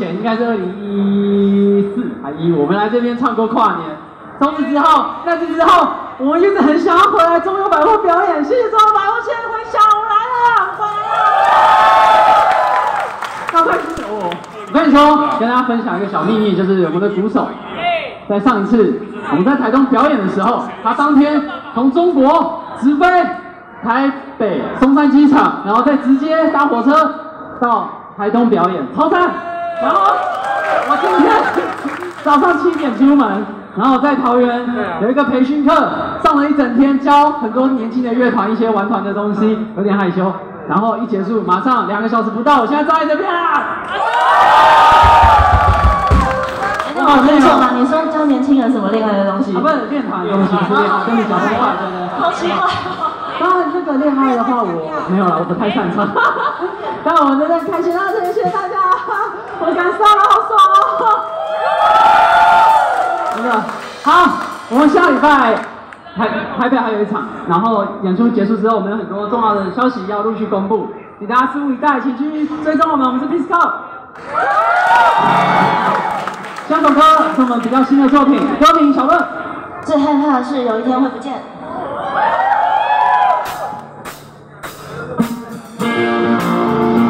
前应该是二零一四还一五，我们来这边唱过跨年。从此之后，那次之后，我一直很想要回来中友百货表演。谢谢中友百货，谢谢回响，我来了，欢迎！好开心哦！我跟你说，跟大家分享一个小秘密，就是我们的鼓手，在上一次我们在台东表演的时候，他当天从中国直飞台北松山机场，然后再直接搭火车到台东表演，超赞！然后我今天早上七点出门，然后在桃园有一个培训课，上了一整天，教很多年轻的乐团一些玩团的东西，有点害羞。然后一结束，马上两个小时不到，我现在站在这边啦。那我跟你说嘛，你说教年轻人什么恋爱的东西？啊，不是练团的东西，是练跟你讲的话，真的。好奇怪。这个恋爱的话，我没有了，我不太擅长。但我真的开心啊！谢谢大家，我感受了，好爽哦！真的好，我们下礼拜台台北还有一场，然后演出结束之后，我们有很多重要的消息要陆续公布，请大家拭目以待，请继续追踪我们，我们是 Peace Cup。下首歌是我们比较新的作品，歌名小问。最害怕的是有一天会不见。Música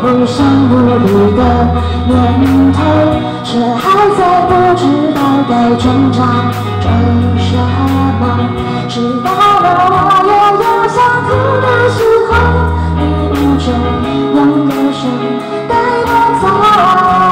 不想努力的念头，却还在不知道该挣扎挣什么。直到我也有想哭的时候，你不准用眼神带我走。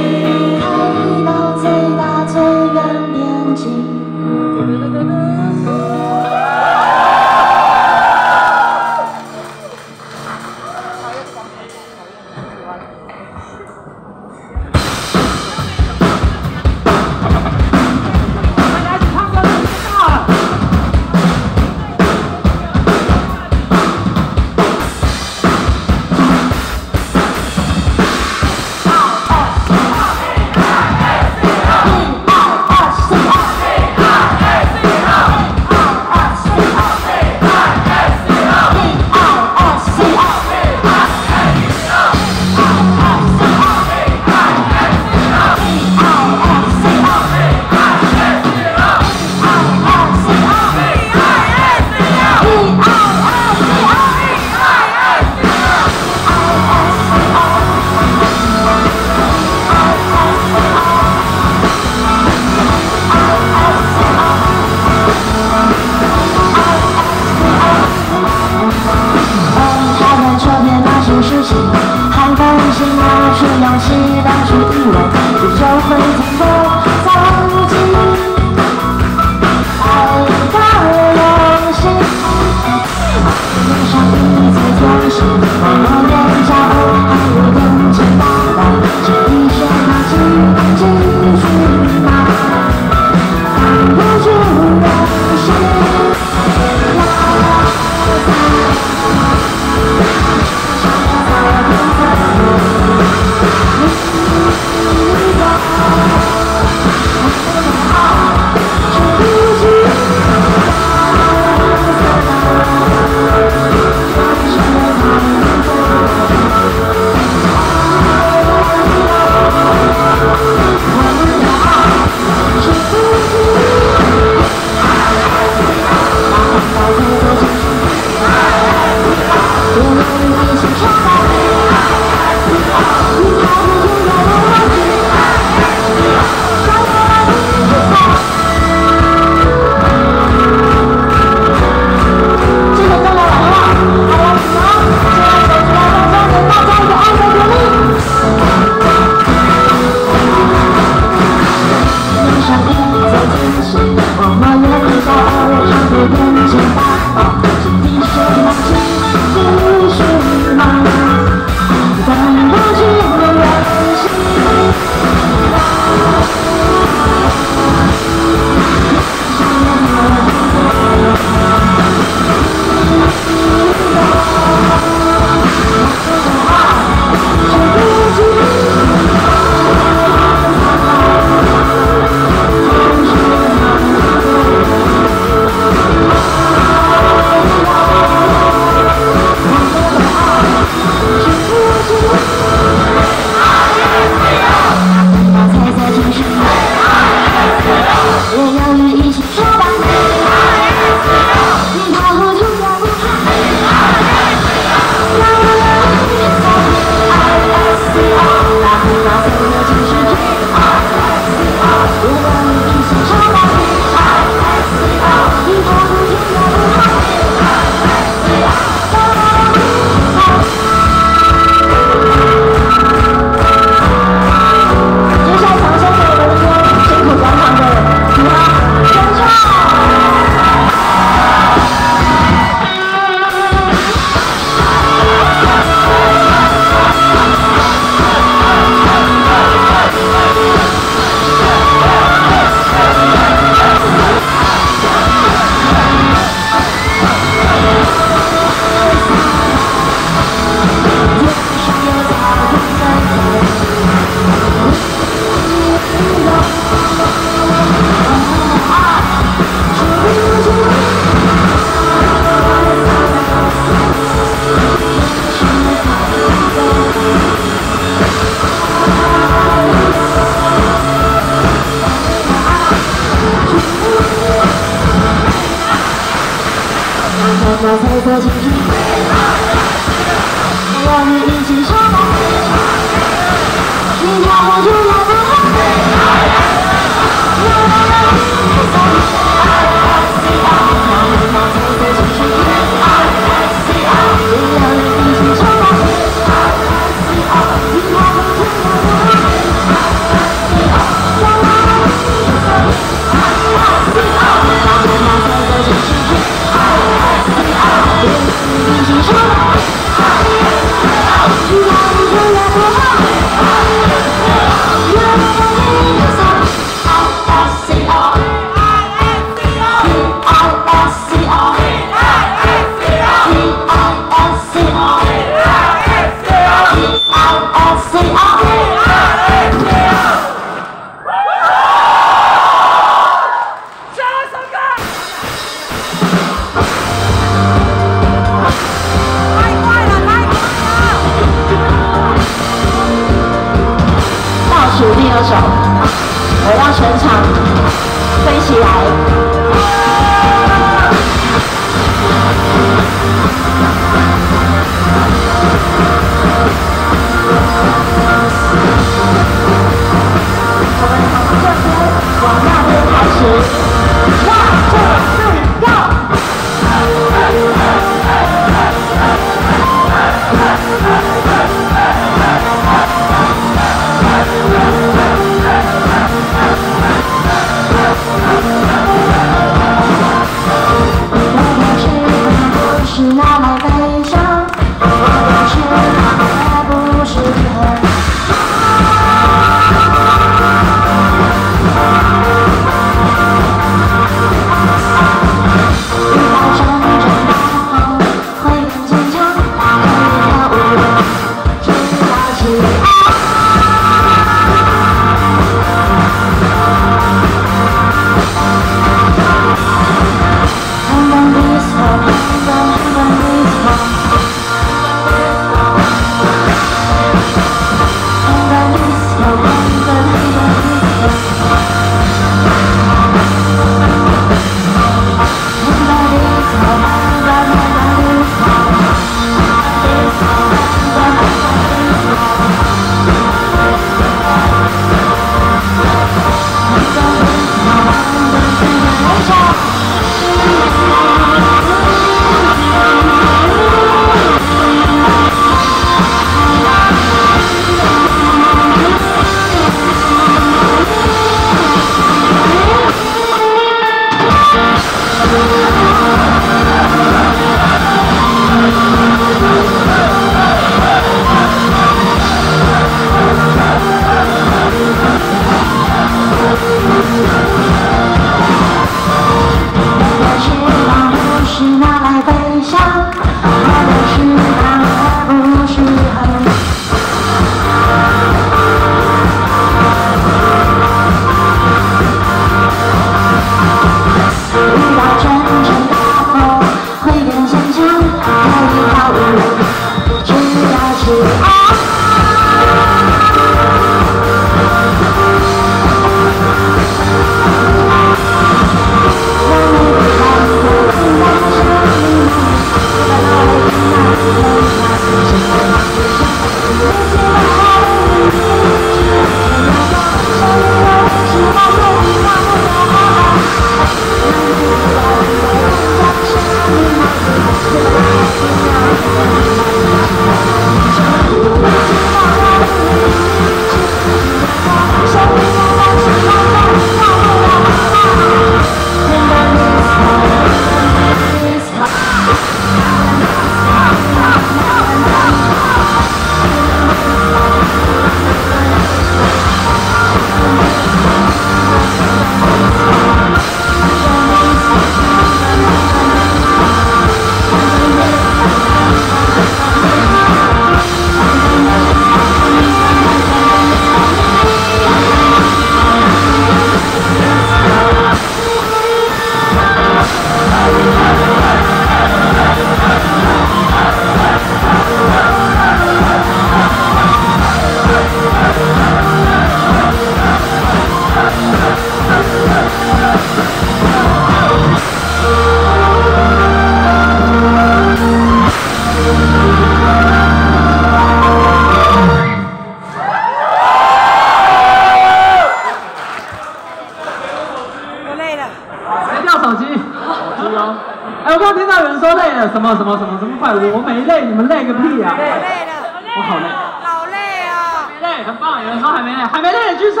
我没累，你们累个屁啊！累了，我好累。好累啊！没累，很棒。有人说还没累，还没累的举手。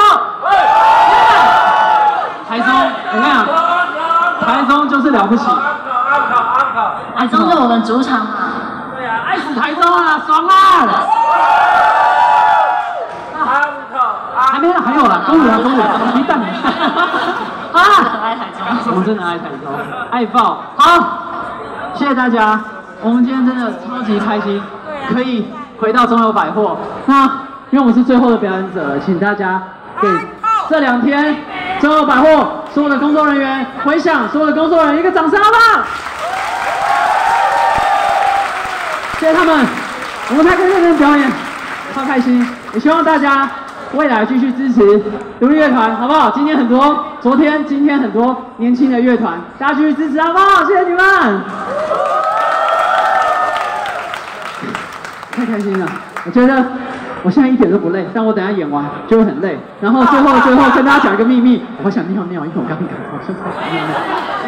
台中，我跟你讲，台中就是了不起。台中是我们主场啊。对啊，爱死台中啊，爽啊！还没了，还有了，公园 啊，公园，一蛋。啊，很爱台中。我们真的爱台中，爱爆。好，谢谢大家，我们今天真的超级开心，可以回到中友百货。那因为我们是最后的表演者了，请大家给这两天中友百货所有的工作人员回响，所有的工作人员一个掌声，好不好？谢谢他们，我们才可以认真表演，超开心。也希望大家未来继续支持独立乐团，好不好？今天很多，昨天、今天很多年轻的乐团，大家继续支持，好不好？谢谢你们，太开心了。我觉得我现在一点都不累，但我等下演完就会很累。然后最后最后跟大家讲一个秘密，我好想尿尿，因为我刚刚好像超想尿尿。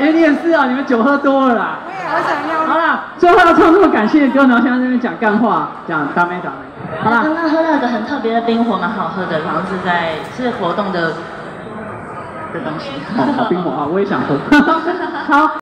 哎，你也是啊，你们酒喝多了啦。我也好想尿。好了，最后要唱这么感谢的歌，然后现在在那边讲干话，讲打没打没。好了。刚刚喝到一个很特别的冰火，蛮好喝的，然后是在是活动的的东西。哦，好冰火啊，我也想喝。好。